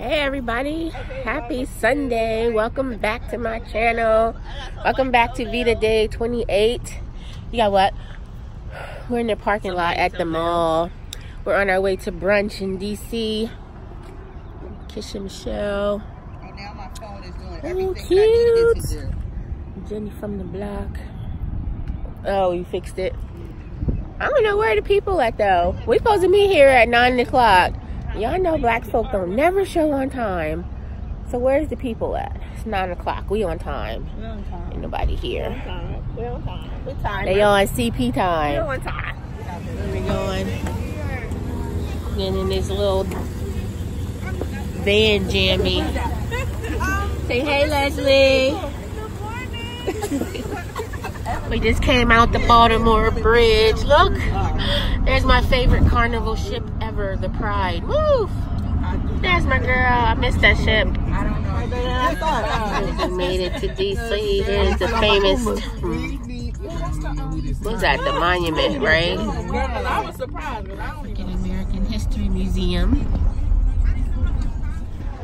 Hey everybody, happy Sunday. Welcome back to my channel. Welcome back to VEDA Day 28. You got what? We're in the parking lot at the mall. We're on our way to brunch in DC. Kisha Michelle. Oh, now my phone is doing cute. Jenny from the block. Oh, you fixed it. I don't know where the people at though. we're supposed to meet here at 9 o'clock. Y'all know black folk don't never show on time. So where's the people at? It's 9 o'clock. We on time. We on time. Ain't nobody here. We on time. We on time. We time. They on CP We time. on time. Where we going? Getting in this little van jammy. Say hey, Leslie. we just came out the Baltimore Bridge. Look, there's my favorite carnival ship ever, the Pride. Woo! There's my girl. I missed that ship. We made it to DC. Here's the famous. What's that? The monument, right? I was surprised, I don't An American History Museum.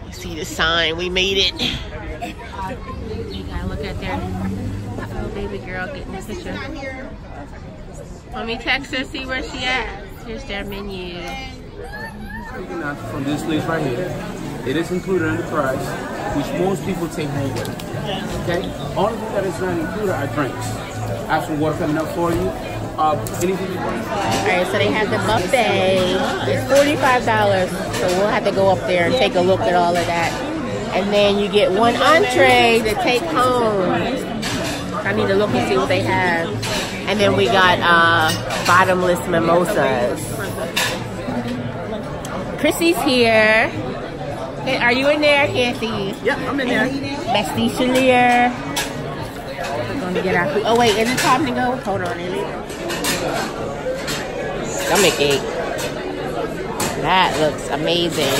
You see the sign, we made it. You gotta look at their oh baby girl getting a picture. Let me text her, see where she at. Here's their menu. From this place right here, it is included in the price, which most people take home with. Okay? Only thing that is not included are drinks. Have some water coming up for you. Uh, anything you want. Alright, so they have the buffet. It's $45. So we'll have to go up there and take a look at all of that. And then you get one entree to take home. I need to look and see what they have. And then we got uh, bottomless mimosas. Chrissy's here. Hey, are you in there? I can't see you. Yep, I'm in there. Bestie Chalier. We're gonna get our food. Oh wait, is it time to go? Hold on, is it? Stomach ache. That looks amazing.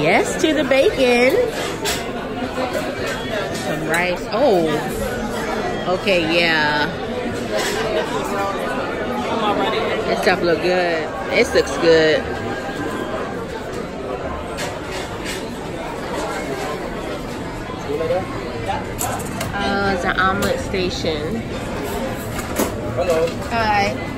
Yes to the bacon. Some rice. Oh. Okay, yeah. This stuff look good. This looks good. Uh, it's an omelet station. Hello. Hi.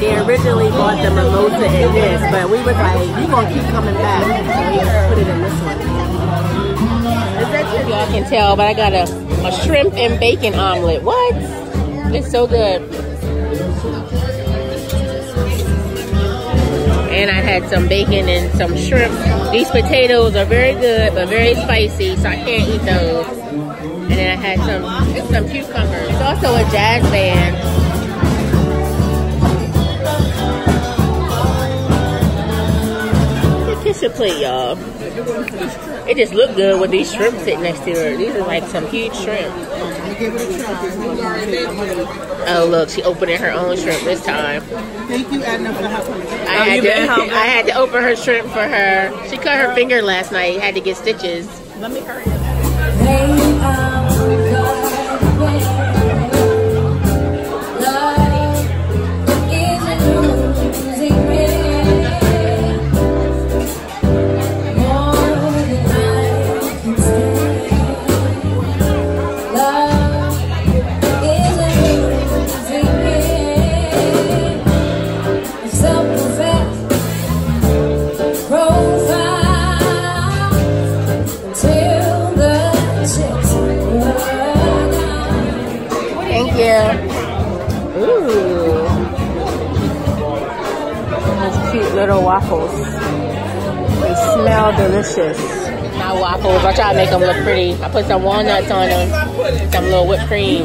they originally bought the mimosa in this, but we was like, we gonna keep coming back. So we put it in this one. Y'all can tell, but I got a, a shrimp and bacon omelet. What? It's so good. And I had some bacon and some shrimp. These potatoes are very good, but very spicy, so I can't eat those. And then I had some some cucumbers. It's also a jazz band. Kiss your plate, y'all. It just looked good with these shrimp sitting next to her. These are like some huge shrimp. Oh look, she opening her own shrimp this time. Thank you, Edna, for the oh, help. I had, to, I had to open her shrimp for her. She cut her finger last night. Had to get stitches. Let me hurry up. Little waffles. They smell delicious. Not waffles. I try to make them look pretty. I put some walnuts on them, some little whipped cream.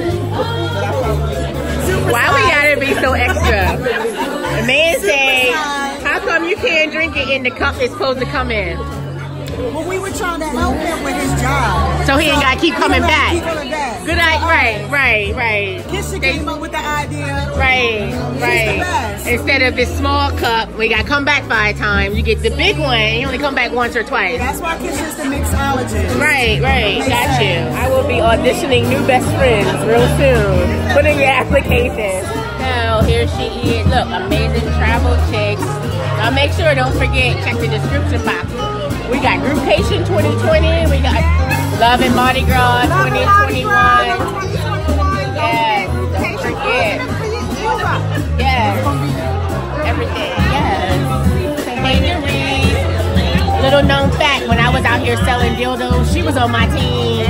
Why we gotta be so extra? The man say, how come you can't drink it in the cup it's supposed to come in? Well, we were trying to help him with his job. So he ain't gotta keep coming back. Keep coming back. Good night. Um, right, right, right. Kisha They- came up with the idea. Right, right. Instead of this small cup, we got to come back five times. You get the big one, you only come back once or twice. That's why Kisha's the mixologist. Right, right. Got you. I will be auditioning new best friends real soon. Put in your application. Now, here she is. Look, amazing travel chicks. Now, make sure, don't forget, check the description box. We got Groupcation 2020. We got Love and Mardi Gras 2021. Yes, don't forget. Yes. Everything. Yes. Hey. Little known fact, when I was out here selling dildos, she was on my team.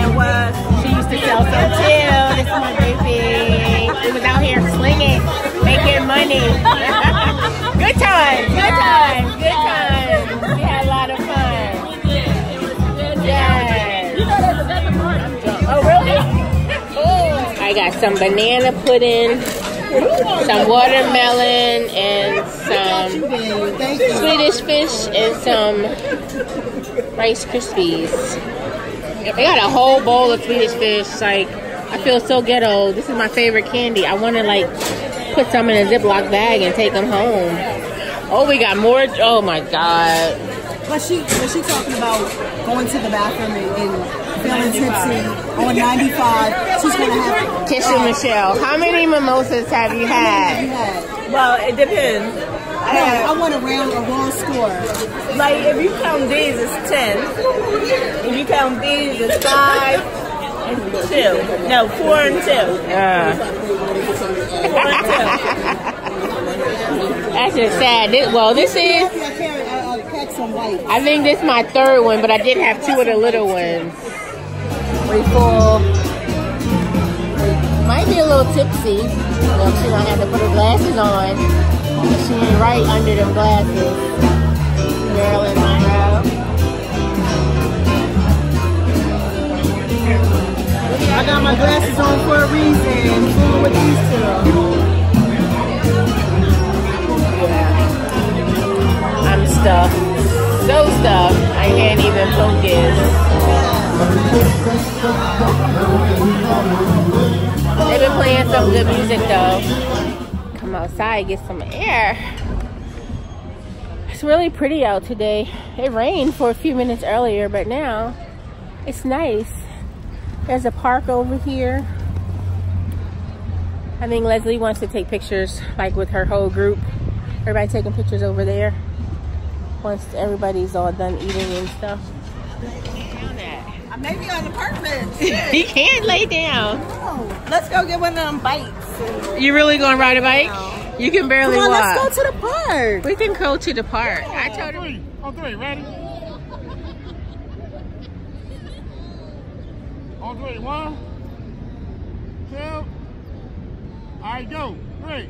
She used to sell some too. This is my baby. We was out here slinging, making money. good time, good time, good times. I got some banana pudding, some watermelon, and some Swedish fish and some Rice Krispies. They got a whole bowl of Swedish fish. Like, I feel so ghetto. This is my favorite candy. I want to like put some in a Ziploc bag and take them home. Oh, we got more. Oh my God. But she, but she talking about going to the bathroom and, and feeling tipsy on 95. She's gonna have. Kisha Michelle, how many mimosas have you You had? had. Well, it depends. I No, have, I want a round, a raw score. like, if you count these, it's 10. If you count these, it's 5 and 2. No, 4 and 2. Uh, 4 and 2. that's just sad. This, well, this is. Yeah, I carry, I, I pack some white. I think this is my third one, but I did have two of the little ones. We full. Might be a little tipsy. Well, she might have to put her glasses on. She ain't right under them glasses. Marilyn Monroe. I got my glasses on for a reason. Fooling with these two. I'm stuffed. So stuffed. I can't even focus. They've been playing some good music though. Come outside, get some air. It's really pretty out today. It rained for a few minutes earlier, but now it's nice. There's a park over here. I think Leslie wants to take pictures like with her whole group. Everybody taking pictures over there once everybody's all done eating and stuff. I may be on the apartment. he can't lay down. Let's go get one of them bites. You really gonna ride a bike? You can barely Come on, walk. let's go to the park. we can go to the park. I told him. Oh, three. On three, ready? On three. One, two. All right, go. Three.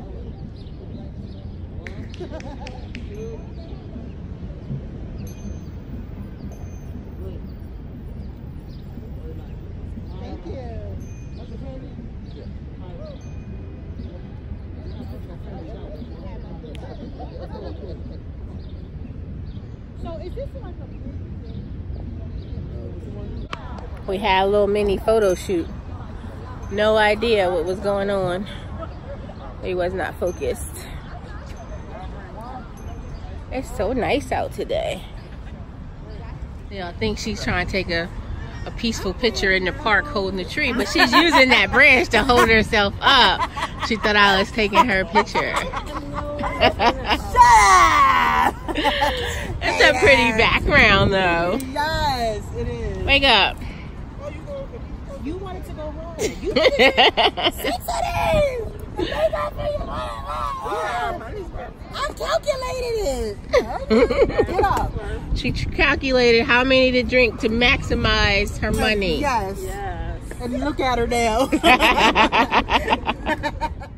We had a little mini photo shoot. No idea what was going on. He was not focused. It's so nice out today. Yeah, I think she's trying to take a a peaceful picture in the park holding the tree, but she's using that branch to hold herself up. She thought I was taking her picture. it's a pretty background though. Yes, it is. Wake up. You wanted to go home. You Six I calculated it. Get up. She calculated how many to drink to maximize her money. Yes. Yes. And look at her now.